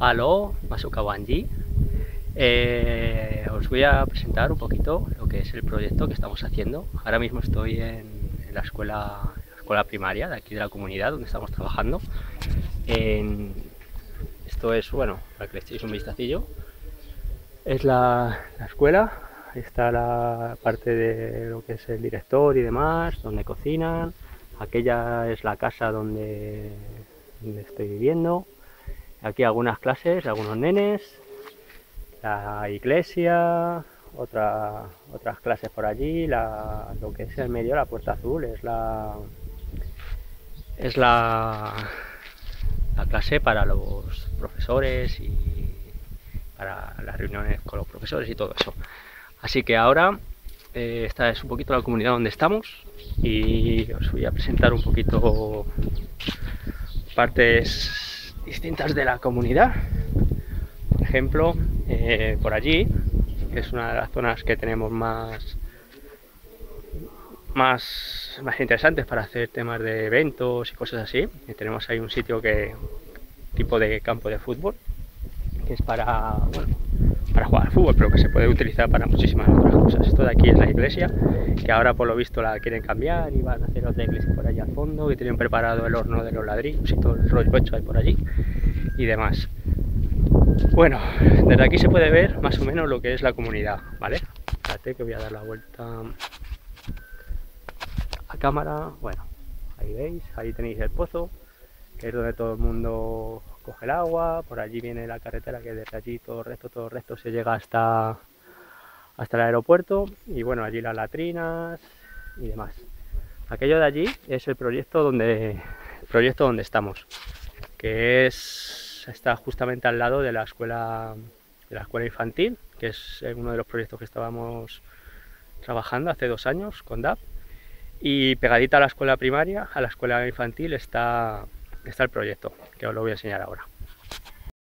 Aló, Masuka Wanji. Eh, os voy a presentar un poquito lo que es el proyecto que estamos haciendo. Ahora mismo estoy en, la, escuela, primaria de aquí de la comunidad donde estamos trabajando. esto es, bueno, para que le echéis un vistacillo. Es la, la escuela, está la parte de lo que es el director y demás, donde cocinan. Aquella es la casa donde estoy viviendo. Aquí algunas clases, algunos nenes, la iglesia, otra, otras clases por allí, lo que es el medio, la puerta azul, es la es la, la clase para los profesores y para las reuniones con los profesores y todo eso. Así que ahora eh, esta es un poquito la comunidad donde estamos y os voy a presentar un poquito partes distintas de la comunidad. Por ejemplo, eh, por allí, que es una de las zonas que tenemos más, más, más interesantes para hacer temas de eventos y cosas así. Y tenemos ahí un sitio que tipo de campo de fútbol, que es para, para jugar al fútbol, pero que se puede utilizar para muchísimas otras cosas. Esto de aquí es la iglesia, que ahora por lo visto la quieren cambiar y van a hacer otra iglesia por allá al fondo, que tienen preparado el horno de los ladrillos y todo el rollo hecho ahí por allí y demás. Bueno, desde aquí se puede ver más o menos lo que es la comunidad, ¿vale? Espérate que voy a dar la vuelta a cámara. Bueno, ahí veis, ahí tenéis el pozo, que es donde todo el mundo coge el agua, por allí viene la carretera que desde allí todo recto, todo recto se llega hasta, hasta el aeropuerto y bueno, allí las latrinas y demás. Aquello de allí es el proyecto donde, proyecto donde estamos, que es, está justamente al lado de la escuela, de la escuela infantil, que es uno de los proyectos que estábamos trabajando hace dos años con DAP. Y pegadita a la escuela primaria, a la escuela infantil, está está el proyecto, que os lo voy a enseñar ahora.